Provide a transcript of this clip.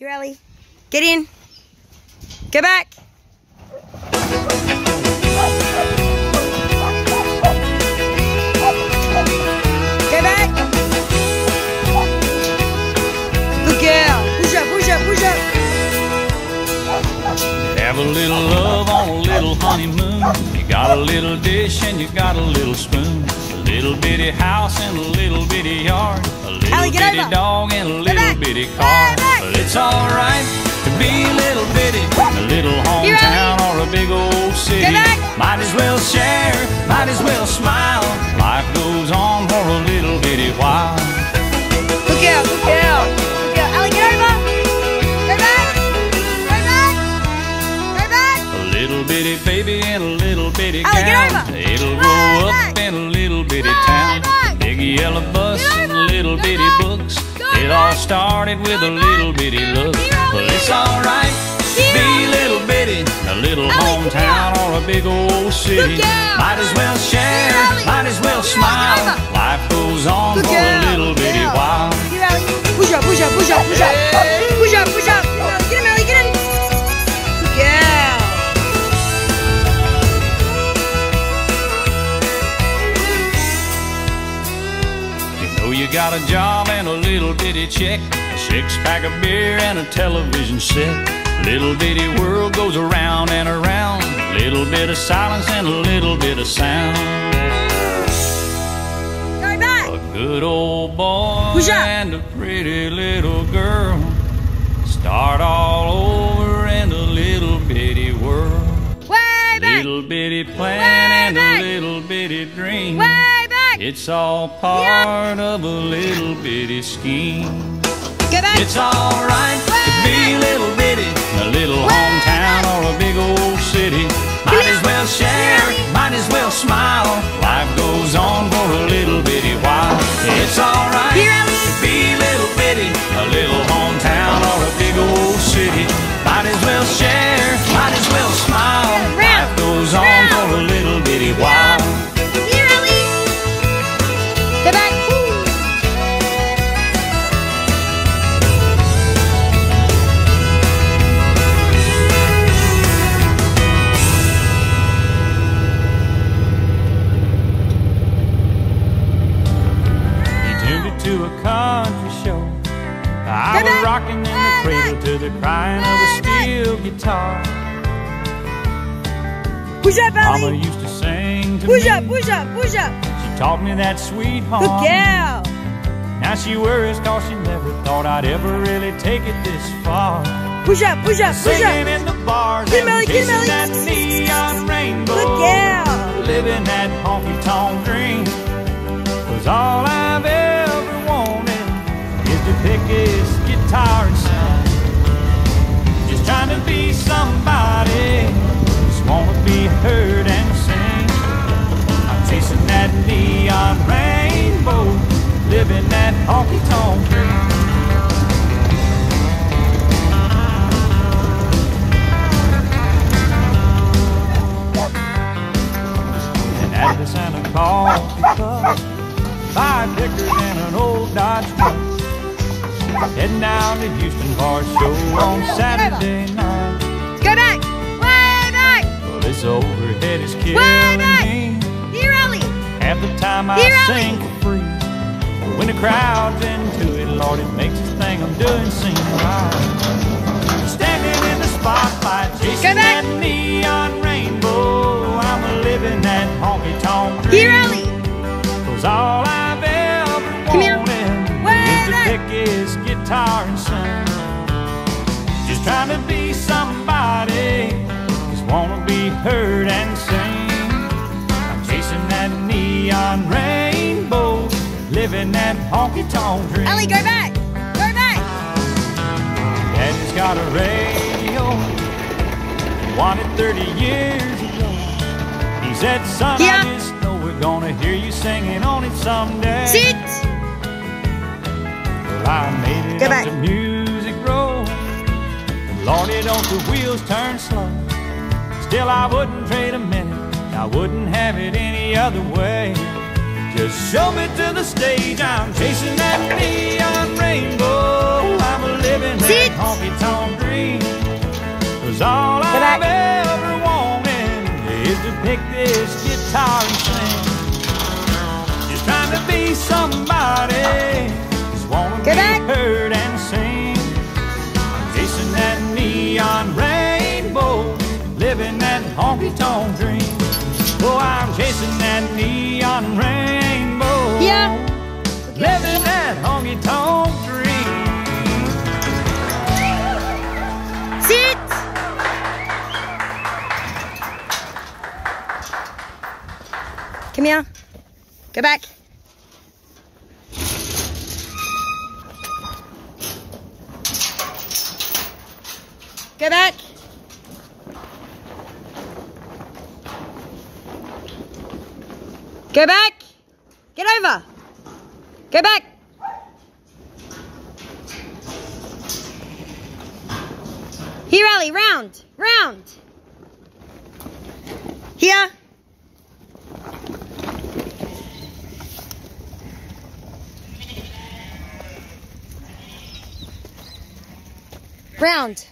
Here, Ellie. Get in. Get back. Get back. Good girl. Push up, push up, push up. Have a little love on a little honeymoon. You got a little dish and you got a little spoon. Little bitty house and a little bitty yard. A little Allie, bitty over. dog and a little bitty car. Well, it's alright to be a little bitty, a little hometown or a big old city. Might as well share, might as well smile. Little bitty baby in a little bitty gown. It'll grow up in a little bitty town. Big yellow bus and little bitty books. It all started with a little bitty look. Well, it's alright. Be a little bitty, a little hometown or a big old city. Might as well share, might as well smile. Life goes on for a little You you got a job and a little bitty check, a six pack of beer and a television set. Little bitty world goes around and around, a little bit of silence and a little bit of sound. A good old boy and a pretty little girl start all over in a little bitty world. Way back. Little bitty plan and back. a little bitty dream. Way back. It's all part of a little bitty scheme. Go back. It's alright to be a little rocking in the cradle to the crying of a steel guitar. Push up, Mama used to sing to Push me. up, push up, push up. She taught me that sweet Good home. girl. Now she worries cause she never thought I'd ever really take it this far. Push up, push up, push Singing up. in the bars Get and Ellie, chasing Ellie. that neon rainbow. Good girl. Living that honky tonk dream. Was all I've guitar and sing. Just trying to be somebody. Just wanna be heard and sing. I'm chasing that neon rainbow. Living that honky tonk dream. Santa Coffee Club, five pickers and an old Dodge truck. Heading down to Houston for a show on Saturday night. Go back. Way back. Well, this overhead is Way killing back. me. Here, Ellie. Half the time I Here, sing for free. But when the crowd's into it, Lord, it makes this thing I'm doing seem right. Standing in the spotlight, chasing that neon rainbow. I'm a living that honky tonk dream. Here, guitar and sing. Just trying to be somebody, just wanna be heard and sing. I'm chasing that neon rainbow, living that honky tonk dream. Ellie, go back. Go back. Daddy's got a radio, wanted 30 years ago. He said, son, Yeah. I just know we're gonna hear you singing on it someday. Well, I made it Go back. Music Row. And Lordy, don't the wheels turn slow. Still, I wouldn't trade a minute. I wouldn't have it any other way. Just show me to the stage. I'm chasing that neon rainbow. I'm a living that honky tonk dream. Cause all Go I've back. ever wanted is to pick this guitar and sing. Just trying to be somebody. Just wanna Go be back. heard and sing. Chasing that neon rainbow, living that honky tonk dream. Oh, I'm chasing that neon rainbow. Yeah. Living that honky tonk dream. Sit. Come here. Go back. Go back. Go back. Get over. Go back. Here, Ellie, round, round. Here. Round.